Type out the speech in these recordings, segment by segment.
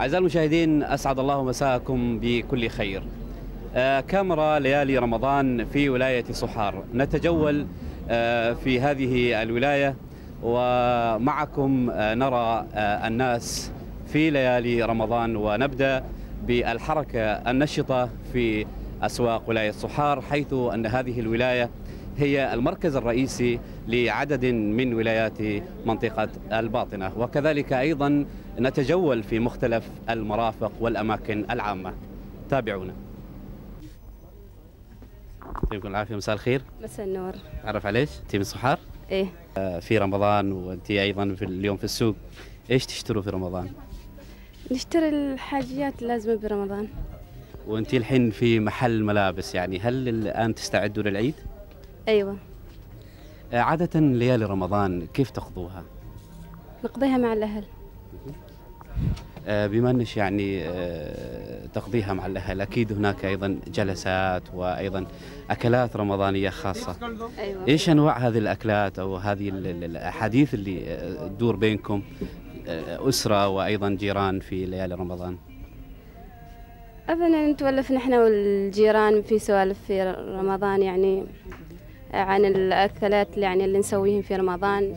أعزائي المشاهدين أسعد الله مساءكم بكل خير. آه، كاميرا ليالي رمضان في ولاية صحار نتجول آه، في هذه الولاية ومعكم آه، نرى الناس في ليالي رمضان. ونبدأ بالحركة النشطة في أسواق ولاية صحار حيث أن هذه الولاية هي المركز الرئيسي لعدد من ولايات منطقة الباطنة. وكذلك أيضا نتجول في مختلف المرافق والأماكن العامة. تابعونا. يعطيكم العافية مساء الخير. مساء النور. تعرف عليش انت من صحار إيه. آه، في رمضان وأنت أيضا في اليوم في السوق. إيش تشتروا في رمضان؟ نشتري الحاجيات اللازمة برمضان. وأنت الحين في محل ملابس يعني هل الآن تستعدوا للعيد؟ أيوه. آه، عادة ليالي رمضان كيف تقضوها؟ نقضيها مع الأهل. آه، بما انش يعني آه، تقضيها مع الأهل. أكيد هناك أيضا جلسات وأيضا أكلات رمضانية خاصة. أيوه. إيش أنواع هذه الأكلات أو هذه ال- ال- الأحاديث اللي آه، تدور بينكم؟ أسرة وأيضا جيران في ليالي رمضان. ابدا نتولف نحن والجيران في سوالف في رمضان يعني عن الأكلات اللي يعني اللي نسويهم في رمضان.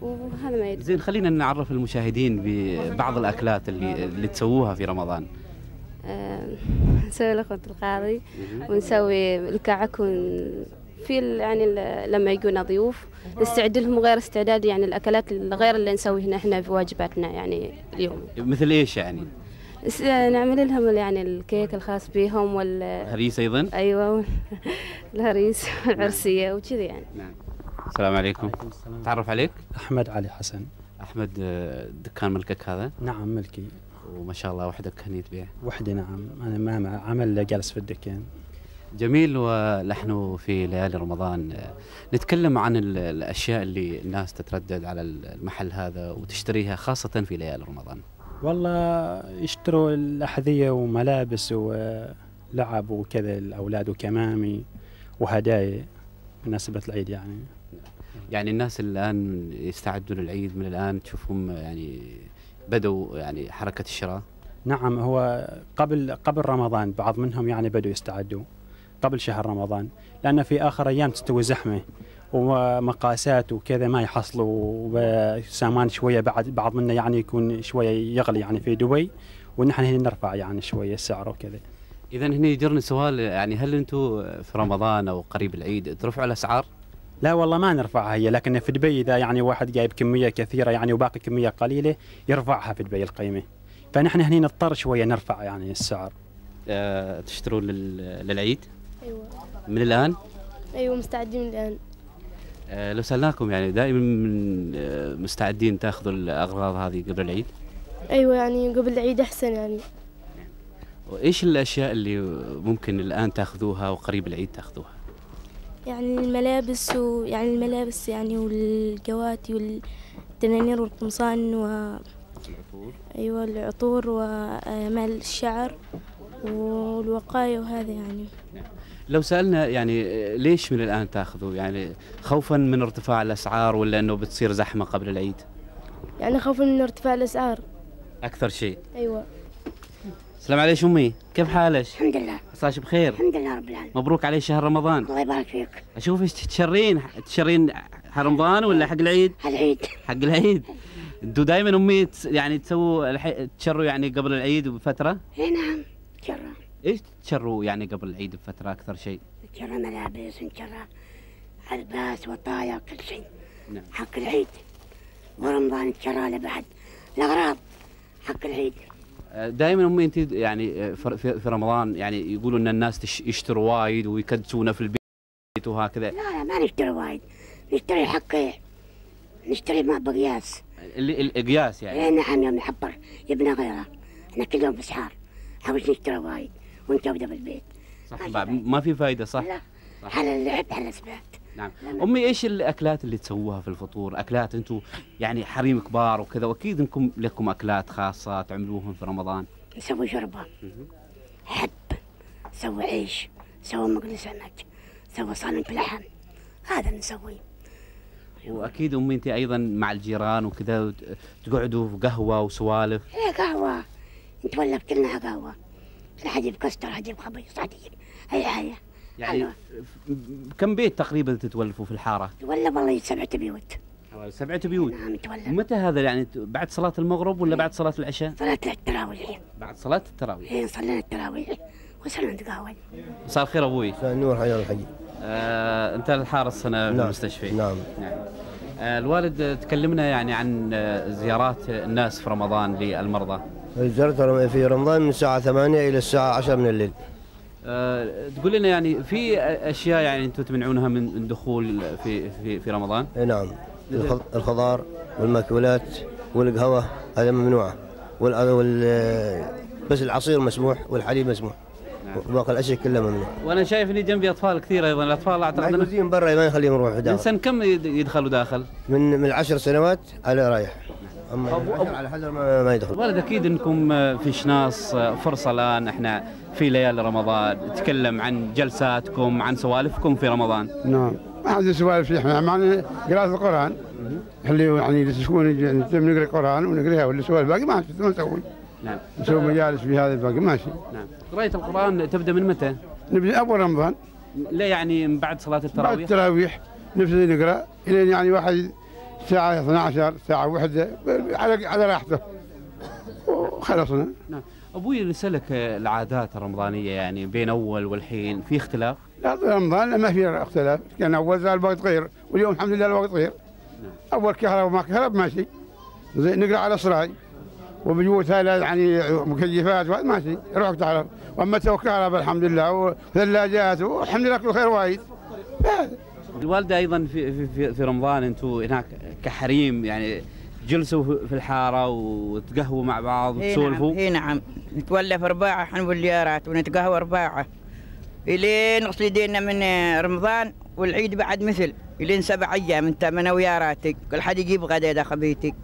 وهذا ما يد زين خلينا نعرف المشاهدين ببعض الأكلات اللي اللي تسووها في رمضان. آه، نسوي لخبة القاضي ونسوي الكعك ون... في يعني لما يجونا ضيوف نستعد لهم غير استعداد يعني الأكلات الغير اللي نسويها إحنا في واجباتنا يعني اليوم. مثل إيش يعني؟ نعمل لهم يعني الكيك الخاص بيهم وال هريس أيضا؟ أيوه الهريس والعرسية وكذي يعني. نعم. السلام عليكم. تعرف عليك؟ أحمد علي حسن. أحمد آه، دكان ملكك هذا؟ نعم ملكي. وما شاء الله وحدك هني تبيع وحدي نعم. أنا ما عمل جالس في الدكان. جميل. ونحن في ليالي رمضان آه، نتكلم عن ال- الأشياء اللي الناس تتردد على المحل هذا وتشتريها خاصة في ليالي رمضان. والله يشتروا الأحذية وملابس ولعب وكذا الأولاد وكمامي وهدايا بمناسبة العيد يعني. يعني الناس الآن يستعدوا للعيد من الآن تشوفهم يعني بدوا يعني حركة الشراء نعم هو قبل قبل رمضان بعض منهم يعني بدوا يستعدوا قبل شهر رمضان لأن في آخر أيام تستوي زحمة ومقاسات وكذا ما يحصلوا وسامان شوية بعد بعض منا يعني يكون شوية يغلي يعني في دبي ونحن هنا نرفع يعني شوية السعر وكذا اذا هنا يجرني سؤال يعني هل أنتم في رمضان أو قريب العيد ترفعوا الأسعار؟ لا والله ما نرفعها هي لكن في دبي إذا يعني واحد جايب كمية كثيرة يعني وباقي كمية قليلة يرفعها في دبي القيمة فنحن هنا نضطر شوية نرفع يعني السعر آه، تشترون لل- للعيد أيوه من الآن؟ أيوه مستعدين الآن آه، لو سألناكم يعني دائما من- آه، مستعدين تأخذوا الأغراض هذه قبل العيد؟ أيوه يعني قبل العيد أحسن يعني وإيش الأشياء اللي ممكن الآن تأخذوها وقريب العيد تأخذوها؟ يعني الملابس ويعني الملابس يعني والجواتي والدنانير والقمصان و أيوه العطور ومال الشعر والوقاية وهذا يعني لو سألنا يعني آه، ليش من الآن تأخذوا؟ يعني خوفا من ارتفاع الأسعار ولا إنه بتصير زحمة قبل العيد؟ يعني خوفا من ارتفاع الأسعار أكثر شيء. أيوه السلام عليكم أمي، كيف حالك؟ الحمد لله. عساك بخير؟ الحمد لله رب العالمين. مبروك علي شهر رمضان. الله يبارك فيك. أشوف إيش تشرين تشرين حق رمضان ولا حق العيد؟ العيد. حق العيد. أنتوا دائما أمي تس- يعني تسووا الح- تشروا يعني قبل العيد بفترة؟ إي نعم نشرى إيش تشروا يعني قبل العيد بفترة أكثر شيء؟ نشرى ملابس نشرى ألباس وطايا كل شيء. نعم. حق العيد. ورمضان نشرى له بعد. الأغراض حق العيد. دائما امي انت يعني آه، في رمضان يعني يقولوا إن الناس يشتروا وايد ويكدسونه في البيت وهكذا. لا لا ما نشتري وايد. نشتري حق نشتري ما بقياس اللي القياس اي يعني نعم يوم نحبر يبنى غيره. إحنا كل يوم بسحار حوش نشتري وايد ونجوده بالبيت صح ما في فايدة. صح. لا صح. على اللعب على السبات نعم. أمي إيش الأكلات اللي تسووها في الفطور؟ أكلات أنتم يعني حريم كبار وكذا وأكيد إنكم لكم أكلات خاصة تعملوهم في رمضان. نسوي شوربة. حب. نسوي عيش. نسوي مقلي سمك. نسوي صالون بلحم. هذا نسويه وأكيد أمي انت أيضا مع الجيران وكذا تقعدوا في قهوة وسوالف. هي قهوة. نتولف كلنا قهوة. لا حد يجيب كستر حد يجيب خبيص حد يجيب أي حاجة. يعني أيوة. كم بيت تقريبا تتولفوا في الحارة؟ ولا والله سبعة بيوت. حوالي سبعة بيوت. نعم نتولف متى هذا يعني بعد صلاة المغرب ولا بعد صلاة العشاء؟ صلاة التراويح. بعد صلاة التراويح. حين صلينا التراويح. وصلنا نتقهوى مساء الخير أبوي. نور حيا الحي. آه، أنت الحارس هنا في نعم. المستشفى. نعم. نعم. آه، الوالد تكلمنا يعني عن آه، زيارات الناس في رمضان للمرضى. زرت رم- في رمضان من الساعة 8 إلى الساعة 10 من الليل. آه، تقول لنا يعني في أشياء يعني أنتم تمنعونها من من دخول في في في رمضان؟ إي نعم. الخض- الخضار والمأكولات والقهوة هذه ممنوعة وال بس العصير مسموح والحليب مسموح. وباقي الأشياء كلها ممنوع. وأنا شايف إني جنبي أطفال كثير أيضا. الأطفال أعتقد محجوزين برا ما يخليهم يروحوا من داخل سن كم يد- يدخلوا داخل؟ من من العشر سنوات على رايح. أما أبو- العشر على حذر ما, ما يدخل. الوالد أكيد أنكم في شناص فرصة الآن إحنا في ليالي رمضان. نتكلم عن جلساتكم عن سوالفكم في رمضان. نعم. ما عندي سوالف إحنا. معنا قراءة القرآن. اللي يعني نتم نقرأ القرآن ونقرأها ولا سوالف باقي ما ما نسوي نعم. نسوي مجالس في هذا الباقي ماشي. نعم. قراءة القرآن تبدأ من متى؟ نبدأ أول رمضان. لا يعني من بعد صلاة بعد التراويح؟ التراويح نبتدي نقرأ الين يعني واحد الساعة 12 ساعة واحدة على على راحته. وخلصنا. نعم. أبوي نسألك آه، العادات الرمضانية يعني بين أول والحين في اختلاف؟ لا رمضان ما في اختلاف. كان أول زال الوقت غير واليوم الحمد لله الوقت غير. أول كهرباء وما كهرب ماشي. زي نقرأ على صراي وبيوتها يعني مكيفات وهذا ماشي. روح تعرف. وأما تو كهرباء الحمد لله وثلاجات والحمد لله كل خير وايد. هذا. الوالدة أيضا في, في- في, في رمضان أنتم هناك كحريم يعني جلسوا في- في الحارة وتقهووا مع بعض إي وتسولفوا؟ نعم إي نعم. نتولف أرباعه إحنا والليارات ونتقهوى أرباعه. إلين نغسل يدينا من رمضان والعيد بعد مثل إلين سبع أيام أنت من وياراتك. كل حد يجيب غدا إذا خبيتك.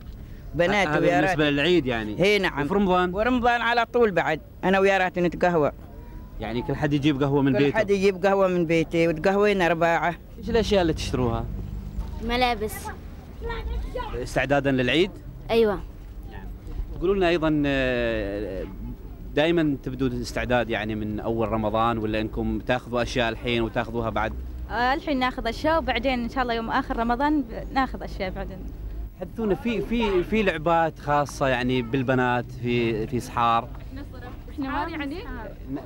بنات هذا ويارات بالنسبة للعيد يعني. إي نعم. وفي رمضان؟ ورمضان على طول بعد. أنا وياراتي نتقهوى. يعني كل حد يجيب قهوة من كل بيته. حد يجيب قهوة من بيتي وتقهوينا ارباعه إيش الأشياء اللي تشتروها؟ ملابس. استعدادا للعيد؟ أيوة. تقولوا لنا أيضا دائما تبدوا الاستعداد يعني من أول رمضان ولا أنكم تأخذوا أشياء الحين وتأخذوها بعد؟ آه، الحين ناخذ أشياء وبعدين إن شاء الله يوم آخر رمضان ناخذ أشياء بعدين. حدثونا في في في لعبات خاصة يعني بالبنات في في صحار؟ إحنا ما يعني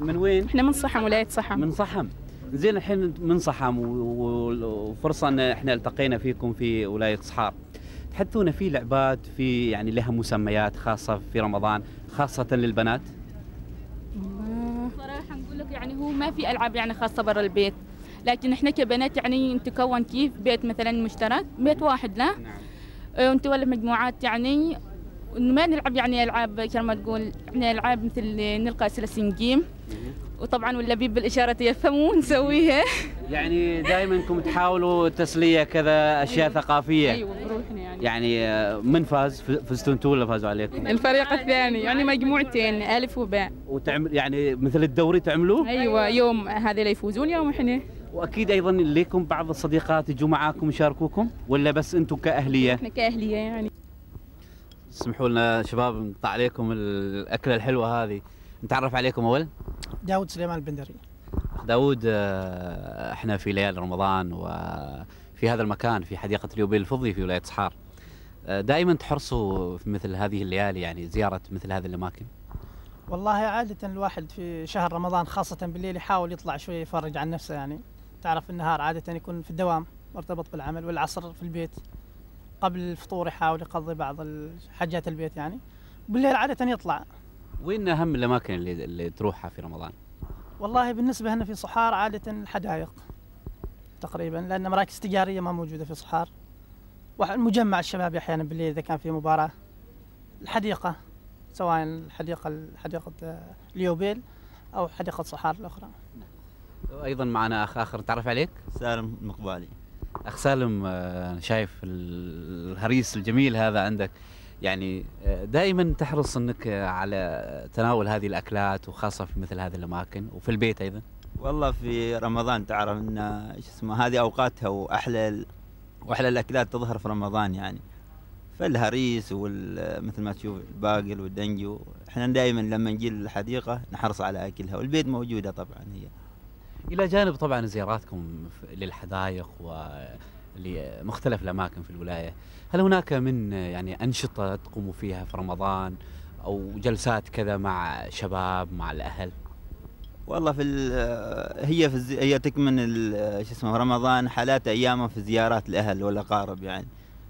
من وين؟ إحنا من صحم ولاية صحم. من صحم. زين الحين من صحم و- و- وفرصة إن إحنا التقينا فيكم في ولاية صحار. تحدثونا في لعبات في يعني لها مسميات خاصة في رمضان خاصة للبنات؟ صراحة نقول لك يعني هو ما في ألعاب يعني خاصة برا البيت. لكن إحنا كبنات يعني نتكون كيف؟ بيت مثلا مشترك بيت واحد لا. نعم. ونتولف مجموعات يعني ما نلعب يعني ألعاب كما تقول إحنا ألعاب مثل نلقى سلسلة جيم وطبعا واللبيب بالإشارة يفهموا نسويها. يعني دائما انكم تحاولوا تسلية كذا أشياء ثقافية. أيوه بروحنا يعني. يعني آه، من فاز؟ ف- فزتوا أنتوا ولا فازوا عليكم؟ الفريق الثاني يعني مجموعتين ألف وباء. وتعمل يعني مثل الدوري تعملوه؟ أيوه يوم هذا اللي يفوزون يوم إحنا. وأكيد أيضا لكم بعض الصديقات يجوا معاكم يشاركوكم ولا بس أنتم كأهلية؟ إحنا كأهلية يعني. اسمحوا لنا شباب نقطع عليكم الأكلة الحلوة هذه. نتعرف عليكم أول. داود سليمان البندري. داود آه، إحنا في ليالي رمضان وفي هذا المكان في حديقة اليوبيل الفضي في ولاية صحار آه، دائما تحرصوا في مثل هذه الليالي يعني زيارة مثل هذه الأماكن؟ والله عادة الواحد في شهر رمضان خاصة بالليل يحاول يطلع شوي يفرج عن نفسه يعني. تعرف النهار عادة يكون في الدوام مرتبط بالعمل والعصر في البيت. قبل الفطور يحاول يقضي بعض حاجات البيت يعني. بالليل عادة يطلع. وين أهم الأماكن اللي, اللي تروحها في رمضان؟ والله بالنسبة هنا في صحار عادة الحدائق تقريبا لأن مراكز تجارية ما موجودة في صحار. ومجمع الشباب أحيانا بالليل إذا كان في مباراة. الحديقة سواء الحديقة حديقة آه، اليوبيل أو حديقة صحار الأخرى. أيضا معنا اخ آخر نتعرف عليك؟ سالم المقبالي أخ سالم آه، أنا شايف ال- الهريس الجميل هذا عندك. يعني آه، دائما تحرص إنك آه، على تناول هذه الأكلات وخاصة في مثل هذه الأماكن وفي البيت أيضا. والله في رمضان تعرف إن إيش اسمه هذه أوقاتها وأحلى وأحلى الأكلات تظهر في رمضان يعني. فالهريس وال مثل ما تشوف الباقل والدنجو إحنا دائما لما نجي الحديقه نحرص على أكلها والبيت موجودة طبعا هي. إلى جانب طبعا زياراتكم للحدائق ولمختلف الأماكن في الولاية. هل هناك من يعني أنشطة تقوموا فيها في رمضان أو جلسات كذا مع شباب مع الأهل؟ والله في هي في. هي تكمن شو اسمه رمضان حالات ايامها في زيارات الأهل والأقارب يعني.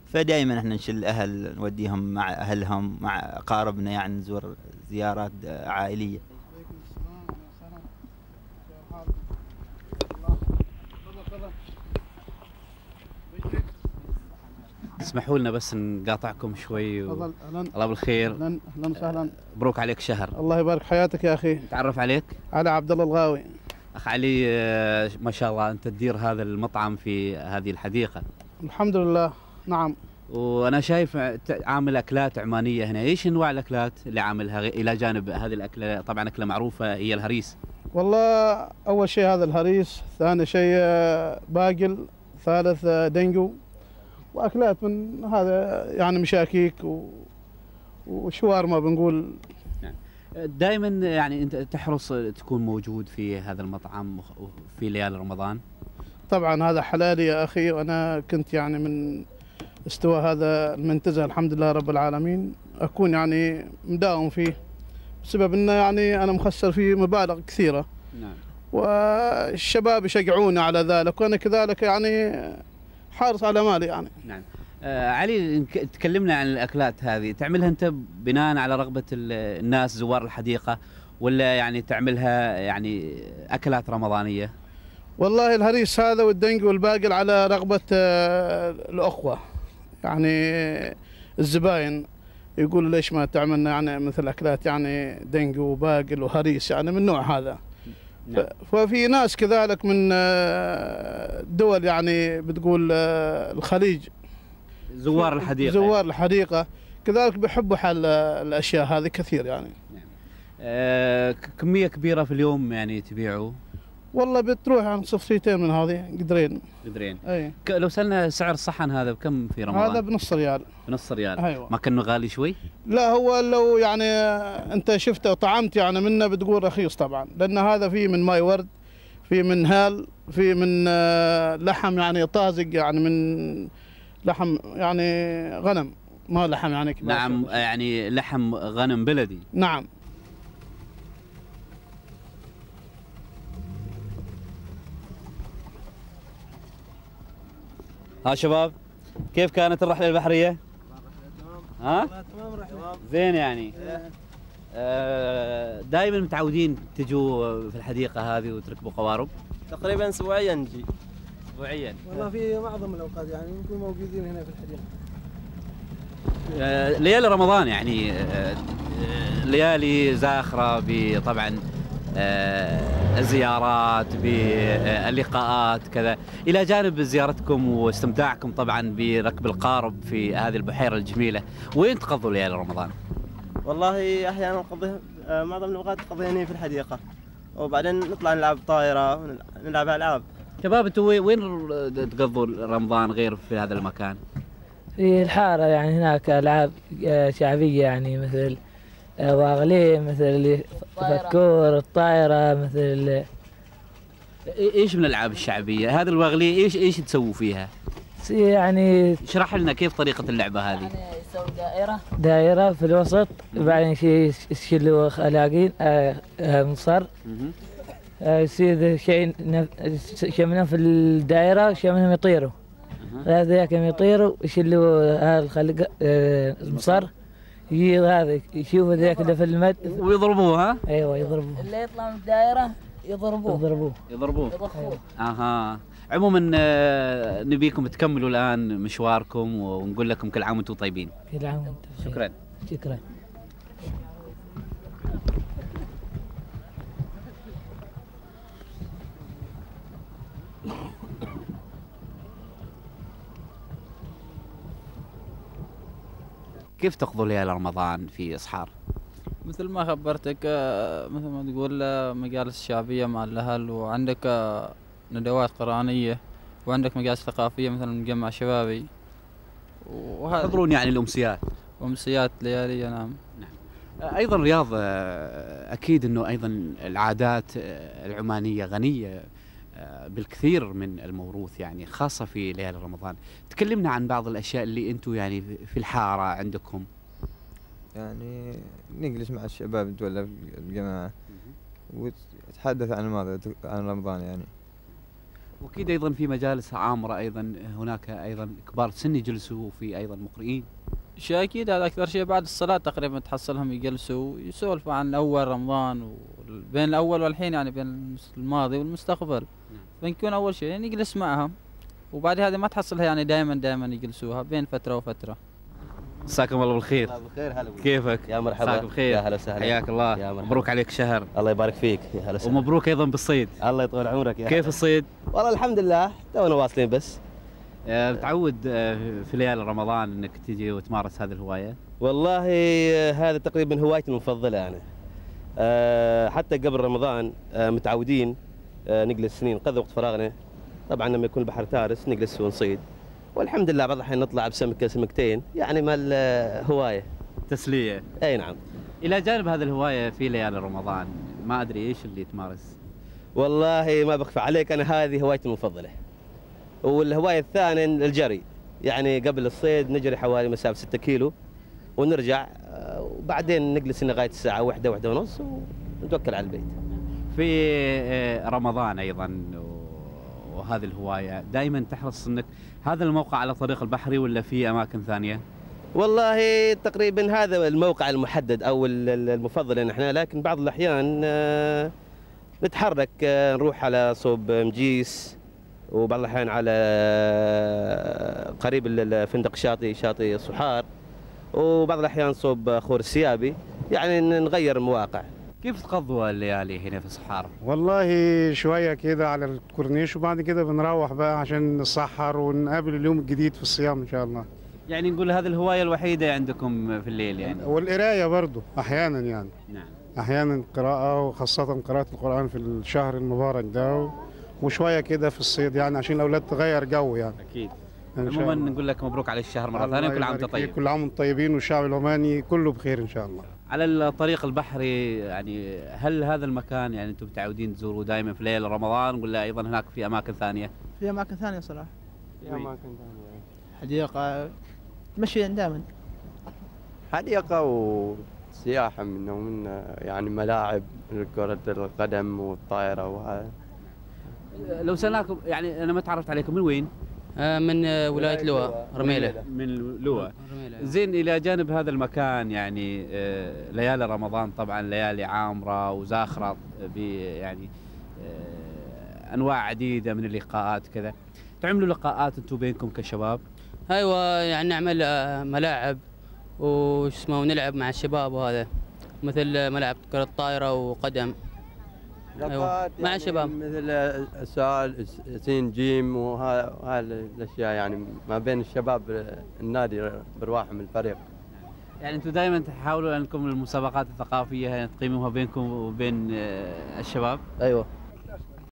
فدائما إحنا نشيل الاهل نوديهم مع أهلهم مع أقاربنا يعني نزور زيارات عائلية. اسمحوا لنا بس نقاطعكم شوي و... تفضل. أهلا. الله بالخير. أهلا. أهلا وسهلا. مبروك عليك شهر. الله يبارك حياتك يا أخي. تعرف عليك؟ على عبد الله الغاوي. أخ علي آه، ما شاء الله أنت تدير هذا المطعم في هذه الحديقة. الحمد لله. نعم. وأنا شايف عامل أكلات عمانية هنا. إيش أنواع الأكلات اللي عاملها إلى جانب هذه الأكلة؟ طبعا أكلة معروفة هي الهريس. والله أول شيء هذا الهريس ثاني شيء آه، باقل ثالث آه، دنجو وأكلات من هذا يعني مشاكيك و... وشوارما بنقول. دائما يعني أنت تحرص تكون موجود في هذا المطعم في ليالي رمضان؟ طبعا هذا حلالي يا أخي وأنا كنت يعني من استوى هذا المنتزه الحمد لله رب العالمين. أكون يعني مداوم فيه بسبب إنه يعني أنا مخسر فيه مبالغ كثيرة. نعم. والشباب يشجعوني على ذلك وأنا كذلك يعني حارس على مالي يعني. نعم. آه علي تكلمنا عن الأكلات هذه تعملها أنت بناء على رغبة ال- الناس زوار الحديقة ولا يعني تعملها يعني أكلات رمضانية؟ والله الهريس هذا والدنج والباقل على رغبة آه، الأخوة. يعني الزباين يقولوا ليش ما تعملنا يعني مثل أكلات يعني دنج وباقل وهريس يعني من النوع هذا. نعم. ففي ناس كذلك من آه، دول يعني بتقول آه، الخليج. زوار الحديقة. زوار الحديقة. كذلك بيحبوا حل آه، الأشياء هذه كثير يعني. آه ك- كمية كبيرة في اليوم يعني تبيعوا. والله بتروح عن صفيتين من هذه قدرين. قدرين. أي. لو سألنا سعر الصحن هذا بكم في رمضان؟ هذا بنص ريال. بنص ريال. أيوة. ما كأنه غالي شوي؟ لا هو لو يعني أنت شفته وطعمت يعني منه بتقول رخيص طبعا لأن هذا فيه من ماي ورد فيه من هال فيه من آه، لحم يعني طازج يعني من لحم يعني غنم ما لحم يعني كبار نعم يعني لحم غنم بلدي. نعم. ها شباب كيف كانت الرحلة البحرية؟ ها؟ زين يعني. آه دائما متعودين تجوا في الحديقة هذه وتركبوا قوارب؟ تقريبا اسبوعيا نجي. اسبوعيا. والله في معظم الأوقات يعني نكون موجودين هنا في الحديقة. آه، ليالي رمضان يعني آه، ليالي زاخرة بطبعا آه، الزيارات باللقاءات كذا إلى جانب زيارتكم واستمتاعكم طبعا بركب القارب في هذه البحيرة الجميلة وين تقضوا ليالي رمضان؟ والله أحيانا نقضي معظم الأوقات نقضيها هنا في الحديقة وبعدين نطلع نلعب طائره ونلعب ألعاب شباب أنتم وين- تقضوا رمضان غير في هذا المكان؟ في الحارة يعني هناك ألعاب آه، شعبية يعني مثل واغلين مثل اللي فكور الطايرة مثل إيش من الألعاب الشعبية؟ هذا الواغلي إيش إيش تسووا فيها؟ يعني اشرح لنا كيف طريقة اللعبة هذه؟ دائرة. دائرة في الوسط بعدين شيء يشيلوا خلاقين آه، آه، مصر. آه، يصير شيء نف- شيء منهم في الدائرة شيء منهم يطيروا. ذاكم يطيروا يشيلوا هذا الخلق المصر يجي هذا يشوفوا ذاك اللي في المد. ويضربوه ها؟ أيوه يضربوه. اللي يطلع من الدائرة يضربوه. يضربوه. يضربوه. يضخوه. أها. عموما آه، نبيكم تكملوا الآن مشواركم ونقول لكم كل عام وأنتم طيبين. كل عام وانت بخير. شكرا. شكرا. كيف تقضوا ليالي رمضان في اصحار؟ مثل ما خبرتك آه، مثل ما تقول آه، مجالس شعبية مع الأهل وعندك آه، ندوات قرآنية وعندك مجالس ثقافية مثلا مجمع شبابي. وهذا تحضرون يعني الأمسيات؟ أمسيات ليالية نعم. أيضا رياض أكيد إنه أيضا العادات العمانية غنية. بالكثير من الموروث يعني خاصة في ليالي رمضان. تكلمنا عن بعض الأشياء اللي أنتم يعني في الحارة عندكم. يعني نجلس مع الشباب نتولى في الجماعة ونتحدث عن الماضي عن رمضان يعني. وأكيد أيضا في مجالس عامرة أيضا هناك أيضا كبار السن يجلسوا وفي أيضا مقرئين. شيء أكيد هذا أكثر شيء بعد الصلاة تقريبا تحصلهم يجلسوا يسولفوا عن أول رمضان وبين الأول والحين يعني بين الماضي والمستقبل. فنكون أول شيء يعني نجلس معهم وبعد هذه ما تحصلها يعني دائما دائما يجلسوها بين فترة وفترة. مساكم الله بالخير. بخير هلا بك. كيفك؟ يا مرحبا. مساك بخير. يا هلا وسهلا. حياك الله. يا مرحبا. مبروك عليك شهر. الله يبارك فيك. يا هلا وسهلا. ومبروك أيضا بالصيد. الله يطول عمرك يا كيف هلا. الصيد؟ والله الحمد لله تونا واصلين بس. متعود آه، في ليالي رمضان إنك تجي وتمارس هذه الهواية؟ والله آه، هذا تقريبا هوايتي المفضلة أنا. آه، حتى قبل رمضان آه، متعودين آه، نجلس سنين نقضي وقت فراغنا. طبعا لما يكون البحر تارس نجلس ونصيد. والحمد لله بعض الأحيان نطلع بسمكة سمكتين يعني مال آه، هواية. تسلية. أي نعم. إلى جانب هذه الهواية في ليالي رمضان ما أدري إيش اللي تمارس؟ والله ما بخفى عليك أنا هذه هوايتي المفضلة. والهواية الثانية الجري يعني قبل الصيد نجري حوالي مسافة 6 كيلو ونرجع آه، وبعدين نجلس لغايه الساعة واحدة واحدة ونص ونتوكل على البيت في آه، رمضان أيضا وهذه الهواية دائما تحرص إنك هذا الموقع على طريق البحري ولا في أماكن ثانية؟ والله تقريبا هذا الموقع المحدد أو ال- ال- المفضل لنا إحنا لكن بعض الأحيان آه، نتحرك نروح على صوب مجيس وبعض الاحيان على قريب ال- الفندق شاطئ شاطئ صحار وبعض الأحيان صوب خور السيابي يعني نغير المواقع. كيف تقضوا الليالي هنا في صحار؟ والله شوية كده على الكورنيش وبعد كده بنروح بقى عشان نسحر ونقابل اليوم الجديد في الصيام إن شاء الله. يعني نقول هذه الهواية الوحيدة عندكم في الليل يعني؟ والقراية برضو أحيانا يعني. نعم. أحيانا قراءة وخاصة قراءة القرآن في الشهر المبارك ده. وشوية كده في الصيد يعني عشان الأولاد تغير جو يعني. أكيد. شاء عموما. نقول لك مبروك على الشهر مرة ثانية وكل عام يبارك وانت. طيب. كل عام وأنتم طيبين والشعب العماني كله بخير إن شاء الله. على الطريق البحري يعني هل هذا المكان يعني أنتم متعودين تزوروا دائما في ليالي رمضان ولا أيضا هناك في أماكن ثانية؟ في أماكن ثانية صراحة. في أماكن ثانية. حديقة تمشي دائما. حديقة وسياحة منه ومن يعني ملاعب كرة القدم والطائرة وهذا. لو سالناكم يعني أنا ما تعرفت عليكم من وين؟ من ولاية لواء رميلة. من لواء. زين إلى جانب هذا المكان يعني آه، ليالي رمضان طبعا ليالي عامرة وزاخرة يعني آه، أنواع عديدة من اللقاءات كذا. تعملوا لقاءات أنتم بينكم كشباب؟ أيوه يعني نعمل آه، ملاعب وش اسمه ونلعب مع الشباب وهذا مثل ملاعب كرة طائرة وقدم. لقاءات مع يعني الشباب مثل سؤال سين جيم وهذه الأشياء يعني ما بين الشباب النادي برواحهم الفريق. يعني أنتم دائما تحاولوا أنكم المسابقات الثقافية يعني تقيموها بينكم وبين آه، الشباب؟ أيوه.